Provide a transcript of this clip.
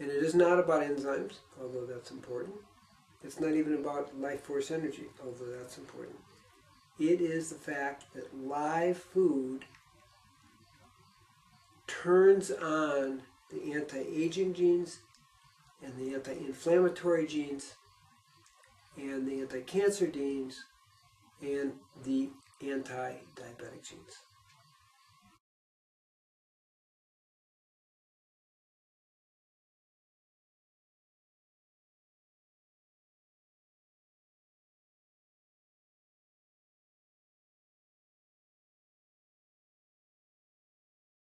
And it is not about enzymes, although that's important. It's not even about life force energy, although that's important. It is the fact that live food turns on the anti-aging genes and the anti-inflammatory genes and the anti-cancer genes and the anti-diabetic genes.